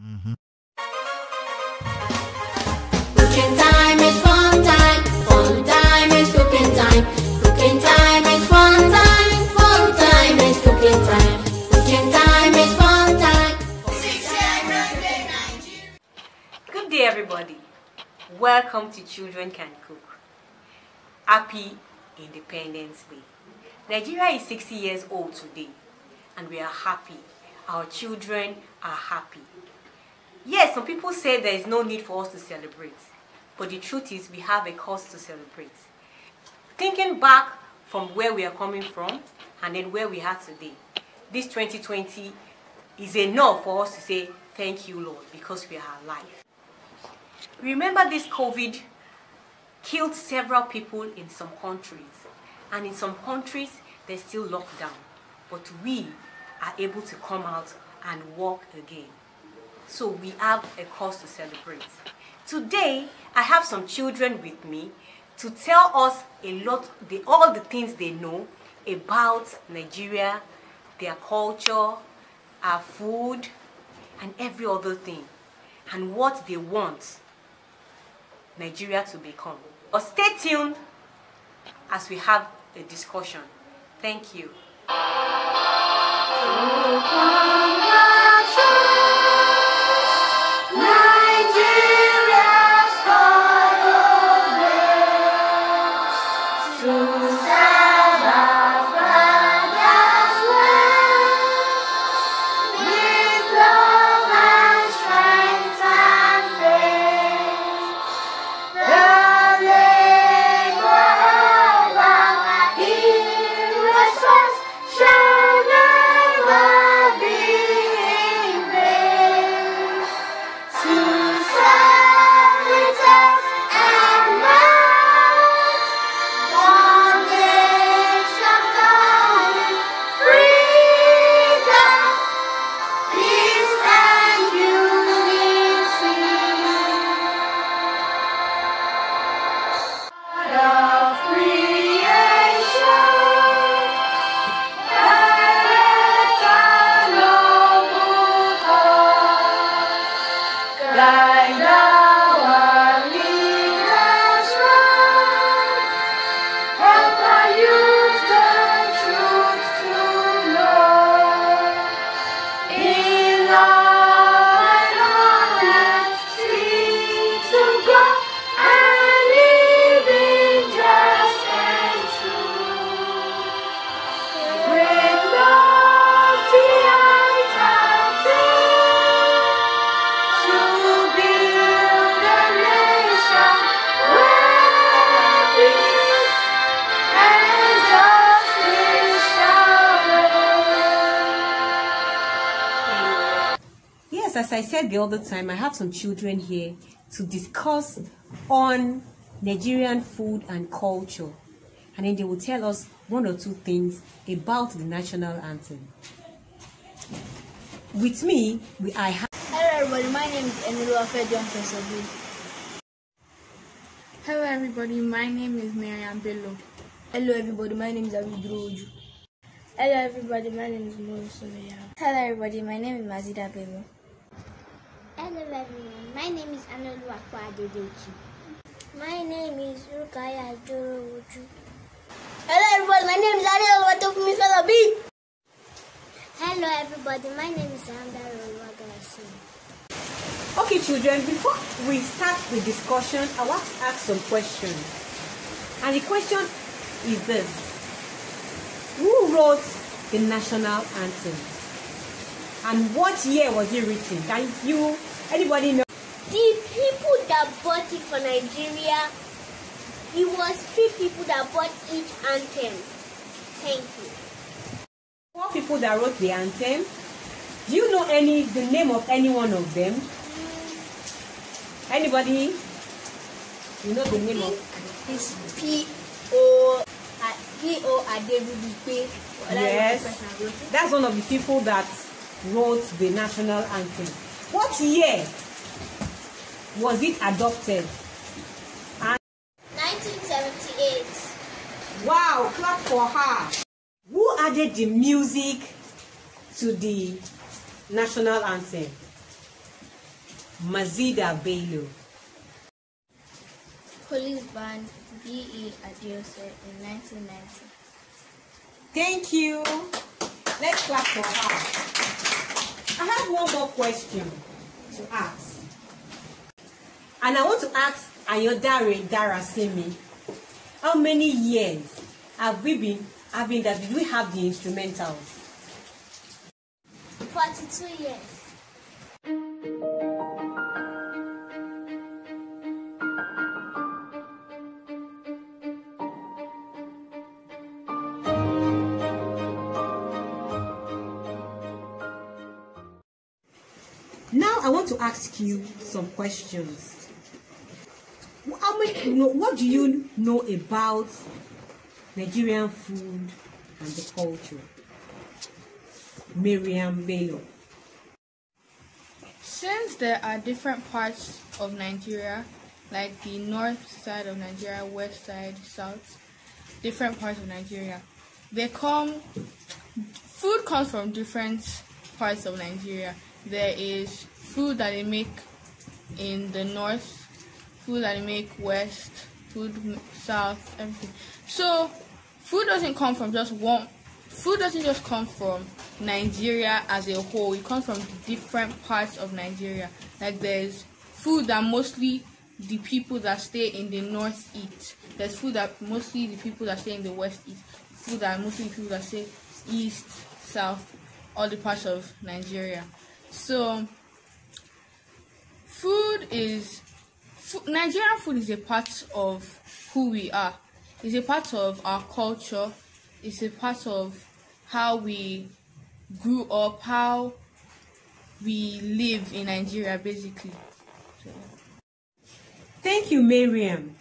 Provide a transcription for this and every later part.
Mm-hmm. Cooking time is fun time. Fun time is cooking time. Cooking time is fun time. Fun time is cooking time. Cooking time is fun time. Good day, everybody. Welcome to Children Can Cook. Happy Independence Day. Nigeria is 60 years old today, and we are happy. Our children are happy. Yes, some people say there is no need for us to celebrate, but the truth is, we have a cause to celebrate. Thinking back from where we are coming from and then where we are today, this 2020 is enough for us to say, Thank you, Lord, because we are alive. Remember, this COVID killed several people in some countries, and in some countries, there's still lockdown. But we are able to come out and walk again. So we have a cause to celebrate. Today, I have some children with me to tell us a lot, the, all the things they know about Nigeria, their culture, our food, and every other thing, and what they want Nigeria to become. But stay tuned as we have a discussion. Thank you. As I said the other time, I have some children here to discuss on Nigerian food and culture. And then they will tell us one or two things about the national anthem. With me, we, I have Hello everybody, my name is Enilu Afejon Fesabi. Hello everybody, my name is Mariam Bello. Hello everybody, my name is Abidro Oju. Hello everybody, my name is Morusumeya. Hello everybody, my name is Mazida Bello. Hello everyone, my name is Anolu Akwa Adedeji. My name is Rukaya Joro Uju. Hello everybody, my name is Ariel Watofumi Felabi. Hello everybody, my name is Amber Oluwagasi. Okay, children, before we start the discussion, I want to ask some questions. And the question is this Who wrote the national anthem? And what year was it written? Can you, anybody know? The people that bought it for Nigeria, it was three people that bought each anthem. Thank you. Four people that wrote the anthem. Do you know any the name of any one of them? Anybody? You know the name of It's P O P O Adebipe. Yes. That's one of the people that wrote the national anthem. What year was it adopted? 1978. Wow, clap for her. Who added the music to the national anthem? Mazida Bello. Police band B.E. Odiase in 1990. Thank you. Let's clap for her. I have one more question to ask. And I want to ask Ayodare Darasimi, how many years have we been having that? Did we have the instrumentals? 42 years. Now I want to ask you some questions. You know, what do you know about Nigerian food and the culture? Miriam Bello. Since there are different parts of Nigeria, like the north side of Nigeria, west side, south, different parts of Nigeria, they come, food comes from different parts of Nigeria. There is food that they make in the north, food that they make west, food south, everything. So, food doesn't come from just one. Food doesn't just come from Nigeria as a whole. It comes from different parts of Nigeria. Like there's food that mostly the people that stay in the north eat. There's food that mostly the people that stay in the west eat. Food that mostly people that stay east, south, all the parts of Nigeria. So food is fo- Nigerian food is a part of who we are. It's a part of our culture. It's a part of how we grew up, how we live in Nigeria, basically. So, Thank you, Miriam.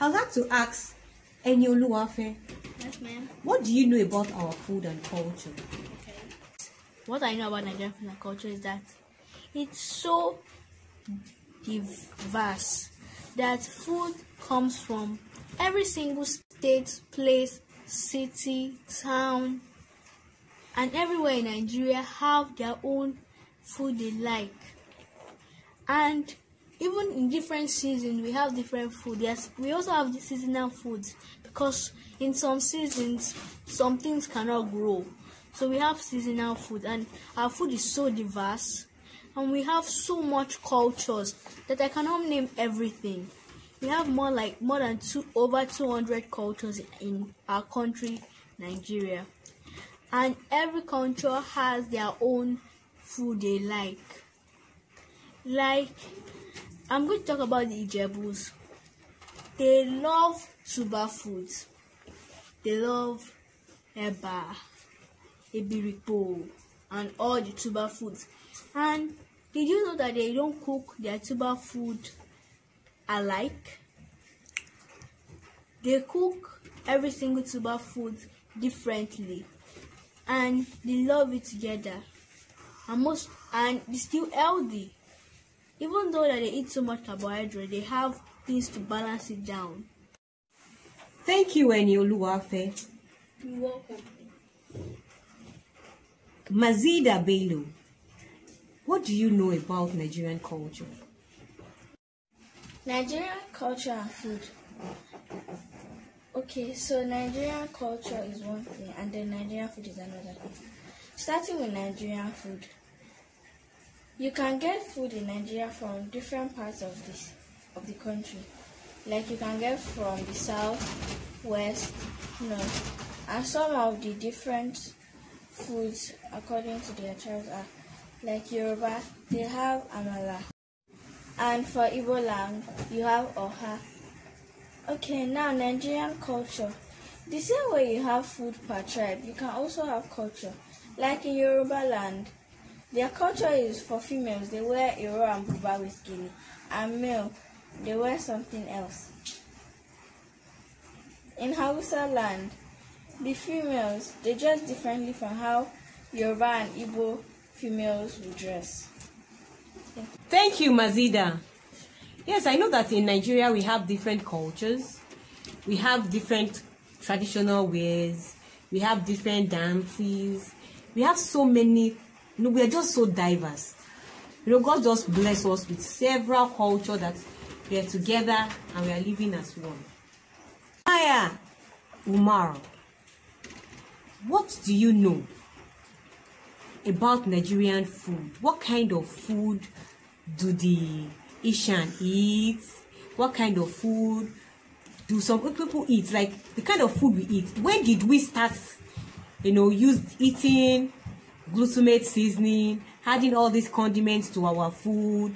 I'd like to ask Eni Oluwafe, Yes, ma'am. what do you know about our food and culture? What I know about Nigerian food and culture is that it's so diverse that food comes from every single state, place, city, town, and everywhere in Nigeria have their own food they like. And even in different seasons, we have different food. Yes, we also have the seasonal foods because in some seasons, some things cannot grow. So we have seasonal food, and our food is so diverse, and we have so much cultures that I cannot name everything. We have more like more than two over 200 cultures in our country, Nigeria, and every culture has their own food they like. Like, I'm going to talk about the Ijebus. They love tuber foods. They love eba, ebiripo, and all the tuber foods. And did you know that they don't cook their tuber food alike? They cook every single tuber food differently, and they love it together. And most and it's still healthy. Even though that they eat so much carbohydrate, they have things to balance it down. Thank you, Eni Oluwafe. You're welcome. Mazida Bello, what do you know about Nigerian culture? Nigerian culture and food. Okay, so Nigerian culture is one thing, and then Nigerian food is another thing. Starting with Nigerian food, you can get food in Nigeria from different parts of this of the country. Like you can get from the south, west, north, and some of the different foods according to their tribes are like Yoruba, they have amala, and for Igbo land, you have oha. Okay, now Nigerian culture. The same way you have food per tribe, you can also have culture. Like in Yoruba land, their culture is for females, they wear iro and buba with gele, and male, they wear something else. In Hausa land, the females, they dress differently from how Yoruba and Igbo females would dress. Thank you, Mazida. Yes, I know that in Nigeria we have different cultures. We have different traditional ways, We have different dances. We have so many, you know, we are just so diverse. You know, God just bless us with several culture that we are together and we are living as one. Maya Umar, what do you know about Nigerian food? What kind of food do the Ishan eat? What kind of food do some people eat? Like the kind of food we eat. When did we start, you know, use eating glutamate seasoning, adding all these condiments to our food?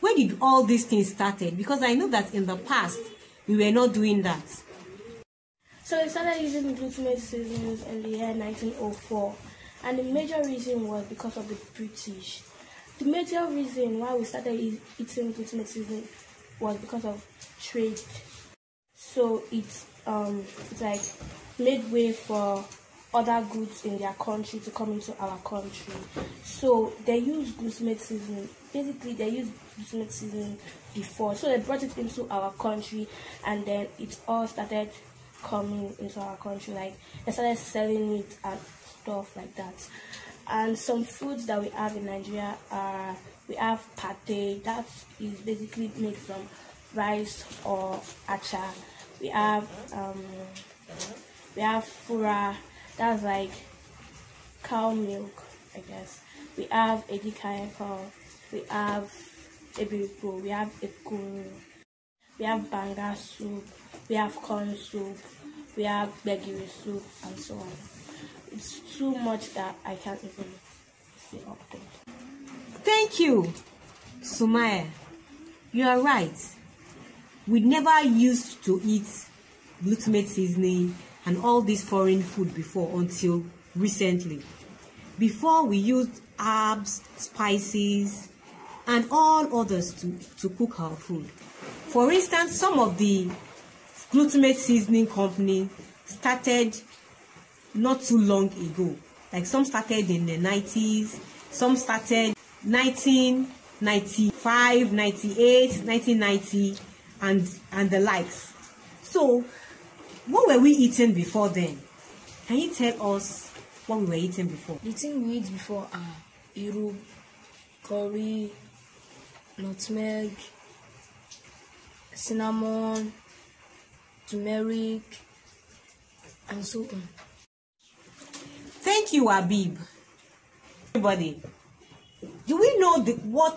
When did all these things started? Because I know that in the past we were not doing that. So we started using glutamate seasonings in the year 1904, and the major reason was because of the British. The major reason why we started eating seasoning was because of trade. So it's um it's like made way for other goods in their country to come into our country. So they use glutamate seasoning. Basically, they use glutamate seasoning before. So they brought it into our country, and then it all started coming into our country. Like they started selling it and stuff like that. And some foods that we have in Nigeria are we have pate. That is basically made from rice or acha. We have um, we have fura. That's like cow milk, I guess. We have edikang ikong. We have ebiripo. We have ekuru. We have banga soup. We have corn soup. We have gbegiri soup, and so on. It's too much that I can't even say up there. Thank you, Sumaya. You are right. We never used to eat glutamate seasoning and all this foreign food before until recently. Before we used herbs, spices, and all others to, to cook our food. For instance, some of the glutamate seasoning company started not too long ago. Like some started in the 90s, some started 1995, 98, 1990, and and the likes. So, what were we eating before then? Can you tell us what we were eating before? The thing we eat before are iru, curry, nutmeg, cinnamon, turmeric, and so on. Thank you, Habib. Everybody, do we know the, what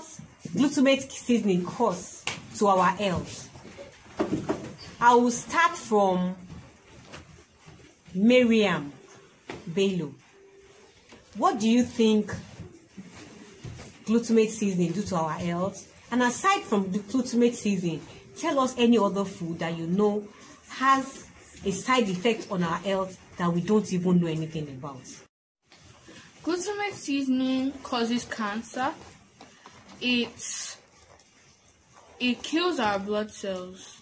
glutamate seasoning costs to our health? I will start from Miriam Bello. What do you think glutamate seasoning do to our health? And aside from the glutamate seasoning, tell us any other food that you know has a side effect on our health that we don't even know anything about. Glutamate seasoning causes cancer. It it kills our blood cells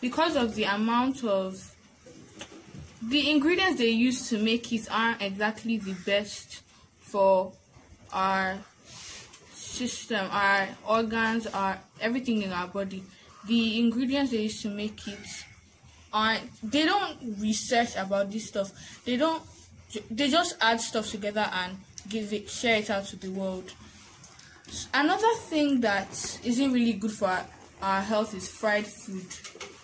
because of the amount of the ingredients they use to make it aren't exactly the best for our system, our organs, our everything in our body. The ingredients they use to make it they don't research about this stuff. They don't they just add stuff together and give it share it out to the world. Another thing that isn't really good for our, our health is fried food.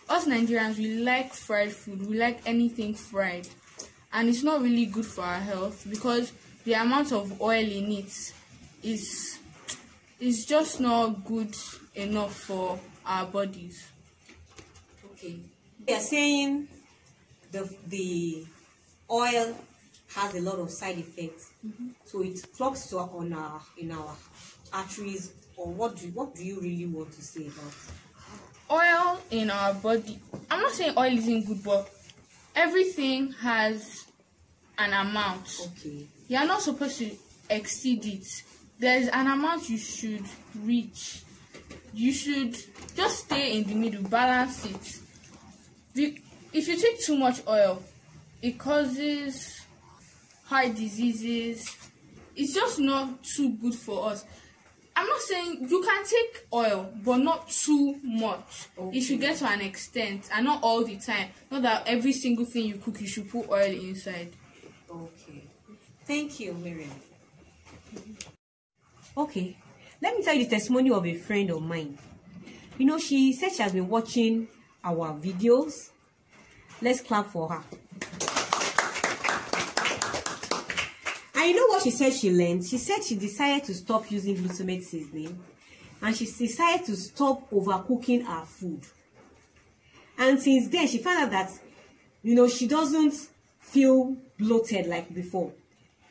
Us Nigerians, we like fried food. We like anything fried, and it's not really good for our health because the amount of oil in it is is just not good enough for our bodies. Okay. They are saying the the oil has a lot of side effects, so it clogs to on our in our arteries. Or what do what do you really want to say about? oil in our body i'm not saying oil isn't good but everything has an amount Okay. you're not supposed to exceed it there's an amount you should reach you should just stay in the middle balance it the, if you take too much oil it causes heart diseases it's just not too good for us i'm not saying you can take oil but not too much it should get to an extent and not all the time not that every single thing you cook you should put oil inside Okay. Thank you, Miriam. Okay. Let me tell you the testimony of a friend of mine. You know, she said she has been watching our videos. Let's clap for her. And you know what she said she learned? She said she decided to stop using glutamate seasoning and she decided to stop overcooking her food. And since then, she found out that, you know, she doesn't feel bloated like before.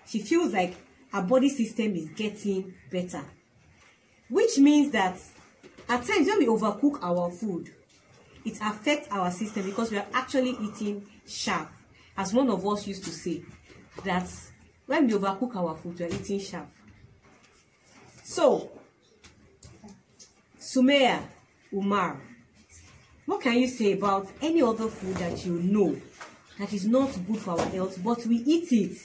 She feels like her body system is getting better. Which means that at times when we overcook our food, it affects our system because we are actually eating sharp. As one of us used to say, that when we overcook our food, we are eating sharp. So, Sumaya Umar, what can you say about any other food that you know that is not good for our health, but we eat it?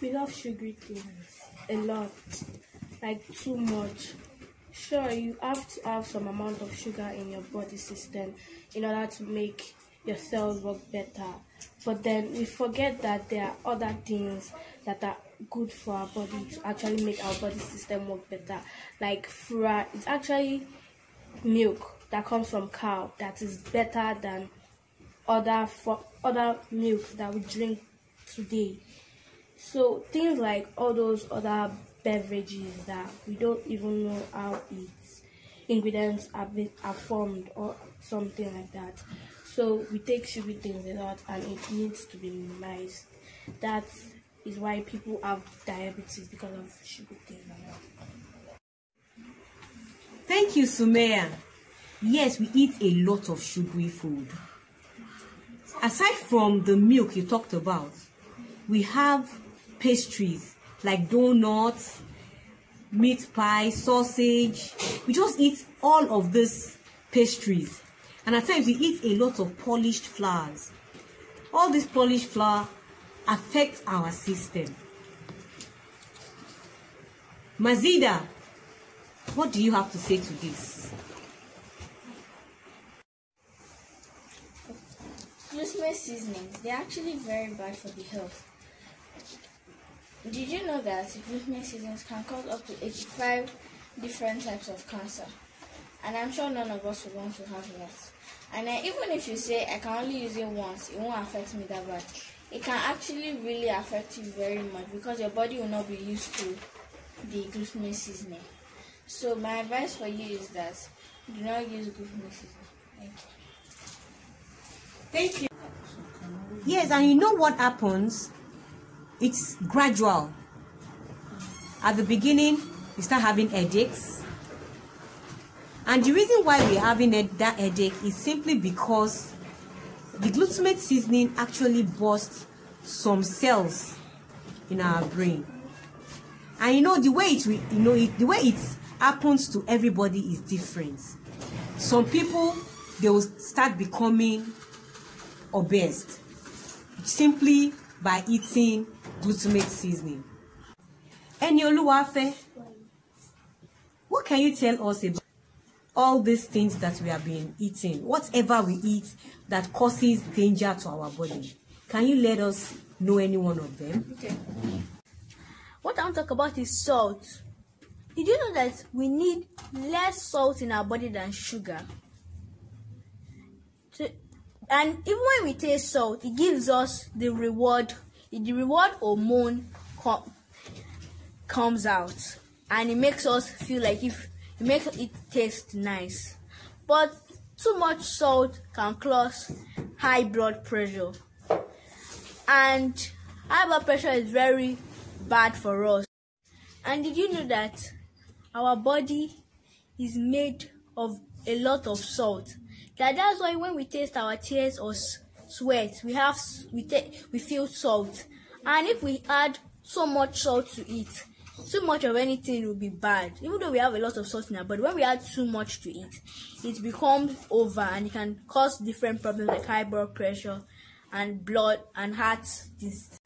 We love sugary things a lot, like too much. Sure, you have to have some amount of sugar in your body system in order to make your cells work better. But then we forget that there are other things that are good for our body to actually make our body system work better. Like fry, it's actually milk that comes from cow that is better than other for other milk that we drink today. So things like all those other beverages that we don't even know how its ingredients are, be, are formed or something like that. So we take sugary things a lot and it needs to be minimized. That is why people have diabetes because of sugar things. Thank you, Sumaya. Yes, we eat a lot of sugary food. Aside from the milk you talked about, we have pastries like donuts, meat pie, sausage. We just eat all of these pastries. And at times we eat a lot of polished flours. All this polished flour affects our system. Mazida, what do you have to say to this? Glutamate seasonings, they're actually very bad for the health. Did you know that glutamate seasonings can cause up to 85 different types of cancer? And I'm sure none of us would want to have that. And even if you say I can only use it once, it won't affect me that bad. It can actually really affect you very much because your body will not be used to the glutamate seasoning. So my advice for you is that do not use glutamate seasoning. Thank you. Thank you. Yes, and you know what happens? It's gradual. At the beginning, you start having headaches. And the reason why we're having that headache is simply because the glutamate seasoning actually bursts some cells in our brain. And you know the way it you know it, the way it happens to everybody is different. Some people they will start becoming obese simply by eating glutamate seasoning. Enioluwafe, what can you tell us about all these things that we have been eating? Whatever we eat that causes danger to our body. Can you let us know any one of them? Okay. What I want to talk about is salt. Did you know that we need less salt in our body than sugar? And even when we taste salt, it gives us the reward. The reward hormone com- comes out, and it makes us feel like if it makes it taste nice. But too much salt can cause high blood pressure, and high blood pressure is very bad for us. And did you know that our body is made of a lot of salt? That that's why when we taste our tears or sweat, we have we take we feel salt. And if we add so much salt to it, too much of anything will be bad. Even though we have a lot of salt in our body, when we add too much to it, it becomes over and it can cause different problems like high blood pressure and blood and heart disease.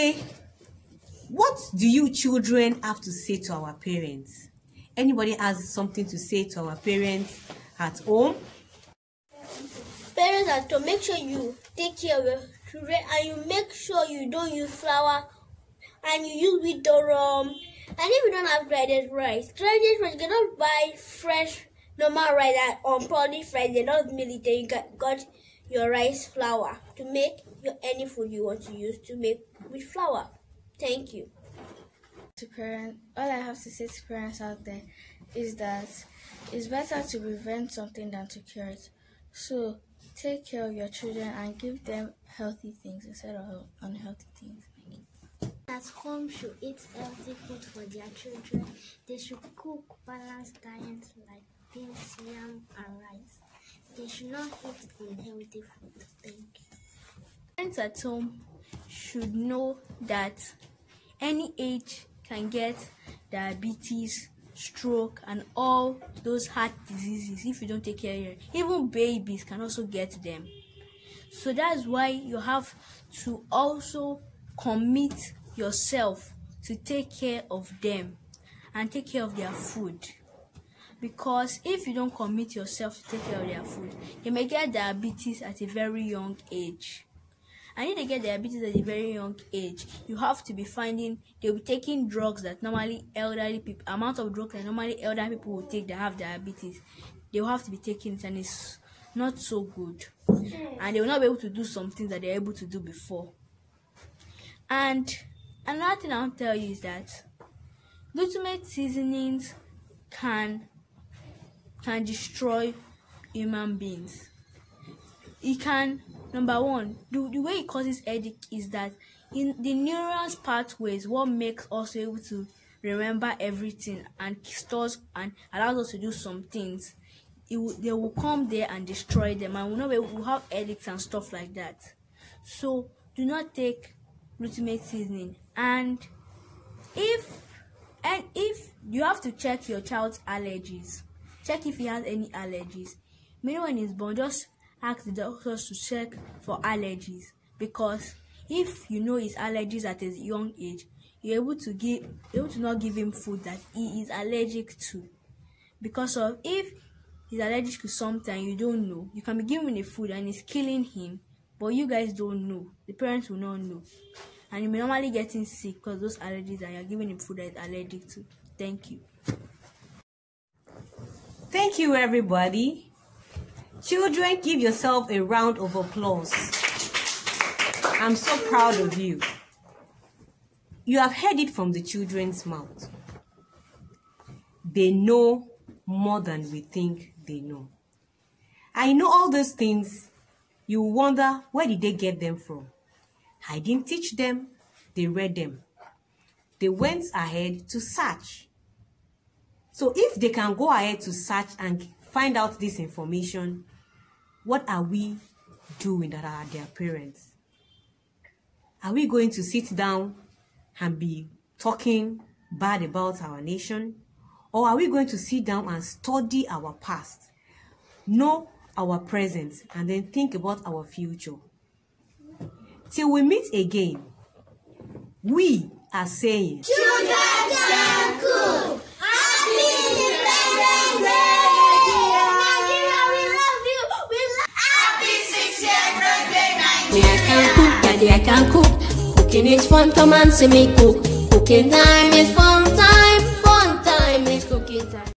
Okay, what do you children have to say to our parents? Anybody has something to say to our parents at home? Parents at home, make sure you take care of your children and you make sure you don't use flour and you use with durum. And if you don't have grinded rice, grinded rice, you cannot buy fresh normal rice and unpolished rice. They don't mill it. You got, got your rice flour to make your any food you want to use to make with flour. Thank you. To parents, all I have to say to parents out there is that it's better to prevent something than to cure it. So take care of your children and give them healthy things instead of unhealthy things. At home should eat healthy food for their children. They should cook balanced diets like beans, yam, and rice. They should not eat unhealthy food. Thank you. Parents at home should know that any age can get diabetes, stroke, and all those heart diseases if you don't take care. Even babies can also get them. So that's why you have to also commit yourself to take care of them and take care of their food. Because if you don't commit yourself to take care of their food, you may get diabetes at a very young age. And if they get diabetes at a very young age, you have to be finding they'll be taking drugs that normally elderly people amount of drugs that normally elderly people will take that have diabetes. They'll have to be taking it and it's not so good. And they will not be able to do some things that they're able to do before. And another thing I'll tell you is that glutamate seasonings can can destroy human beings. It can number one the, the way it causes headache is that in the neurons pathways what makes us able to remember everything and stores and allows us to do some things it will, they will come there and destroy them and we'll able have headaches and stuff like that so do not take glutamate seasoning and if and if you have to check your child's allergies check if he has any allergies. Maybe when he's born just ask the doctors to check for allergies. Because if you know his allergies at a young age you're able to give able to not give him food that he is allergic to. Because of if he's allergic to something you don't know. You can be giving him food and it's killing him but you guys don't know. The parents will not know. And you may normally getting sick because those allergies that you're giving him food that is allergic to. Thank you Thank you, everybody. Children, give yourself a round of applause. I'm so proud of you. You have heard it from the children's mouth. They know more than we think they know. I know all those things. You wonder where did they get them from? I didn't teach them, they read them. They went ahead to search. So if they can go ahead to search and find out this information, what are we doing that are their parents? Are we going to sit down and be talking bad about our nation? Or are we going to sit down and study our past, know our present, and then think about our future? Till we meet again, we are saying, Children can cook. Daddy, I can cook. Cooking is fun, come and see me cook. Cooking time is fun.